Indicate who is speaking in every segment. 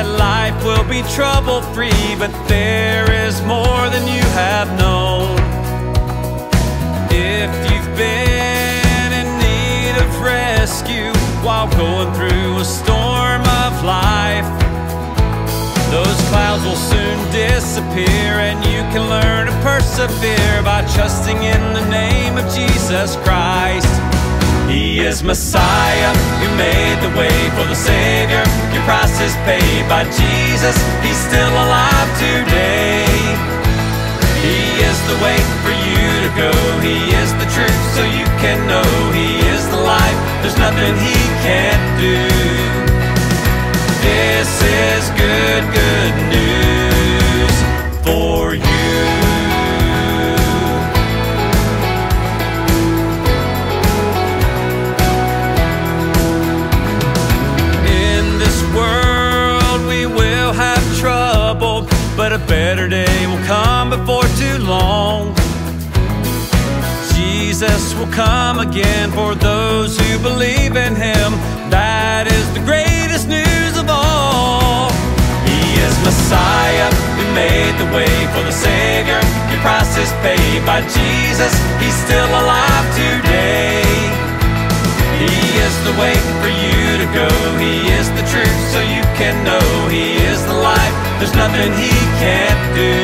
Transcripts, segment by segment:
Speaker 1: that life will be trouble free, but there is more than you have known. If you've been in need of rescue while going through a storm of life, those clouds will soon disappear and you can learn to persevere by trusting in the name of Jesus Christ. Is Messiah who made the way for the Savior. Your price is paid by Jesus. He's still alive today. He is the way for you to go. He is the truth so you can know. He is the life. There's nothing he can't do. This is good a better day will come before too long. Jesus will come again for those who believe in him. That is the greatest news of all. He is Messiah who made the way for the Savior. Your price is paid by Jesus. He's still alive today. There's nothing he can't do.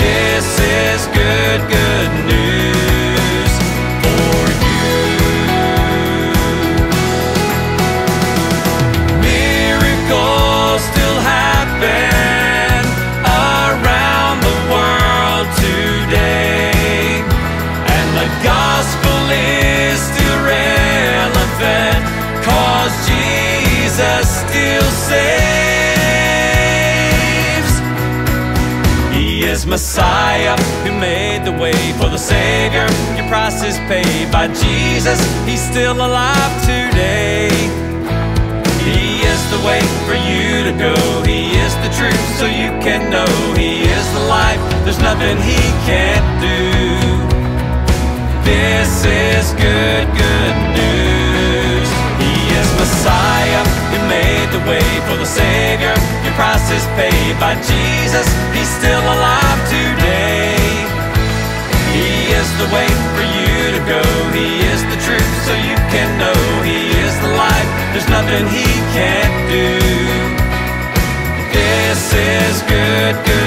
Speaker 1: This is good, good is Messiah who made the way for the Savior. Your price is paid by Jesus. He's still alive today. He is the way for you to go. He is the truth so you can know. He is the life. There's nothing he can't do. This is good, good news. He is Messiah who made the way for the Savior. Your price is paid by Jesus. He's still alive today. He is the way for you to go. He is the truth so you can know. He is the life. There's nothing he can't do. This is good, good.